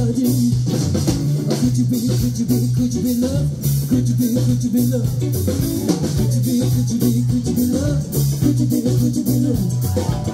Could you be, could you be, could you be love? Could you be, could you be love? Could you be, could you be, could you be love? Could you be, could you be love?